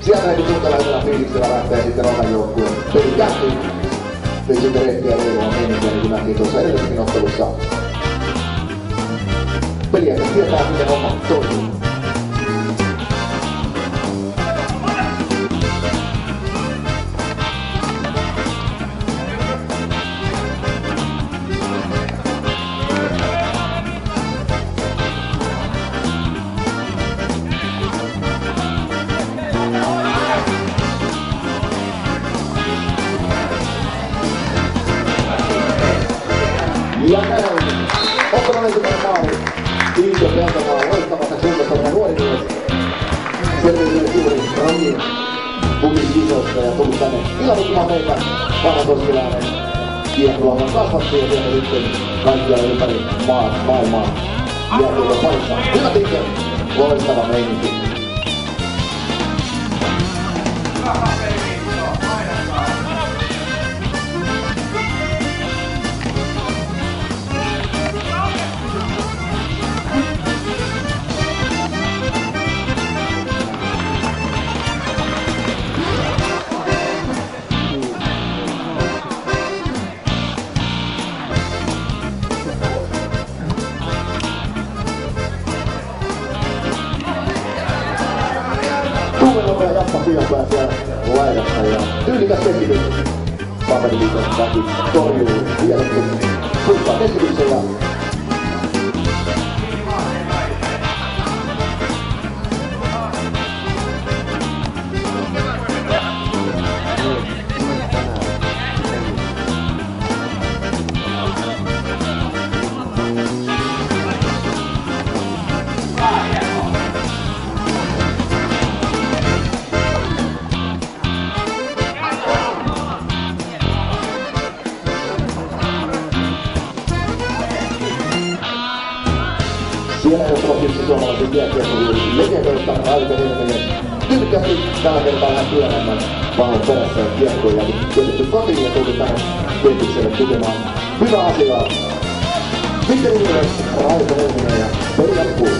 sia benvenuta la zona Felix della Ranta e della Maiocco per i tanti desideri a Roma domenica di una chiedo serie perché non te lo sa. Per gli amici da Davide Romattoni Ja näin. Ottelun ensimmäinen maali. Iido Peltomaa loistamassa suunnasta tämä nuori mies. Selviytyy juuri Ramin Pukin kisoista ja tullut tänne ilahduttamaan meitä. Vanha koskilainen kiekkoahan kasvatti ja sieltä sitten kaikkialla ympäri maa, maailmaa. Jääkiekon parissa. Hyvä Tinker. Loistava meininki. Tuulen yang bahasa wadah saya itu dikasih gitu Bapak diberikan bagi Toyo dia untuk berpakai sebelum saya on yksi suomalaisen jääkiekkojuuri legendoista Helminen tyrkäsi tällä kertaa hän työelämän vahvan perässä kiekkoon ja tietysti kotiin ja tuli tähän kehitykselle tukemaan. Hyvä asia. Sitten Ilves, Aito Helminen ja peli jatkuu.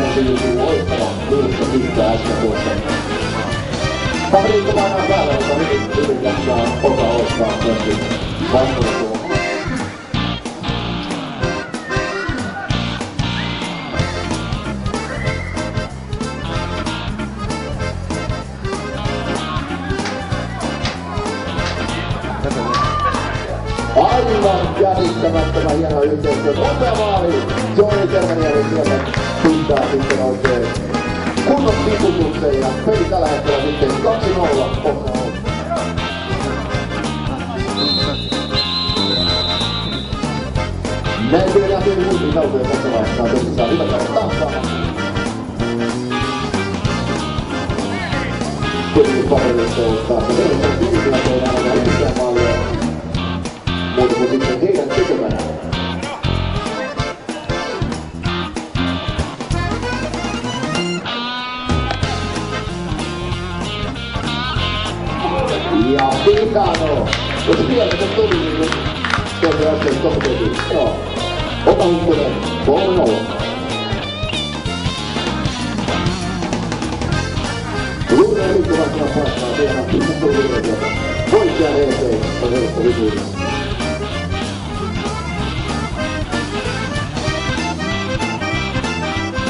jäi loistava liikka pitää äsken tuossa. Patriikko painaa päälle, mutta hyvin, hyvin jaksaa osa ostaa myöskin vastuulla Aivan käsittämättömän hieno yhteistyö. Nopea maali. Johnny Terveniäri sieltä pintaa sitten oikein kunnon tiputuksen ja peli tällä hetkellä sitten 2-0 Okka on. Pidetään pieni muistin kautta tässä vaiheessa. Tosi saa hyvä käydä tanssaamaan. Peli paperista ottaa se neljästä viisillä tehdään aina yhtään maalia mutta kun sitten heidän tekemänään Ja Pitano! Och spelet som tog in som jag sen toppade Ja. Åtta Hukkonen, barnen av. Rulla mycket vackra fastnar, det är en fin stor Pojkar reser och reser i bilen.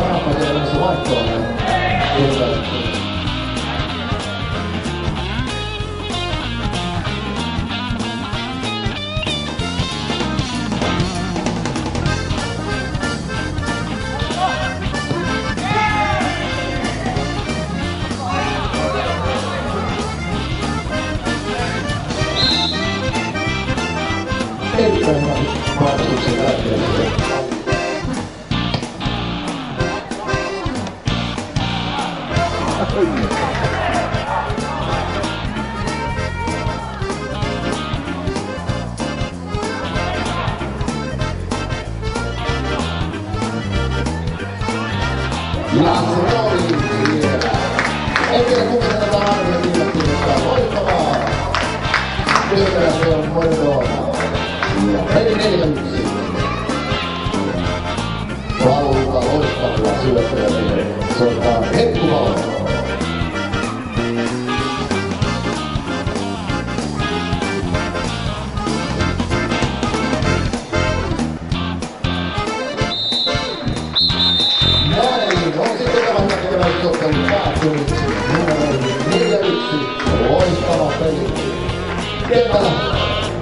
back up, I did lose the mic for. Paululta loistavia syöttöjä meille. Soittaa Heppu tämä näkeväisottelu päättynyt. Numero 4-1. Loistava peli. Keväällä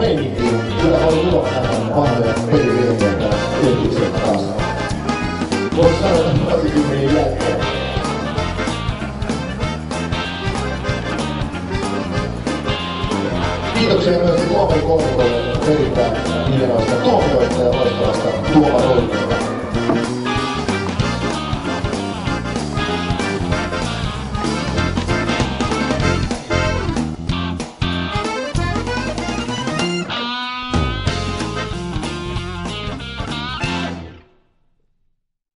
meininki. Kyllä oli ilo nähdä vanhoja täällä yrityksen taas. Voisi sanoa, että vuosikymmenen jälkeen. Kiitoksia myös Tuomari Kolmikolle erittäin hienoista tuomioista ja loistavasta.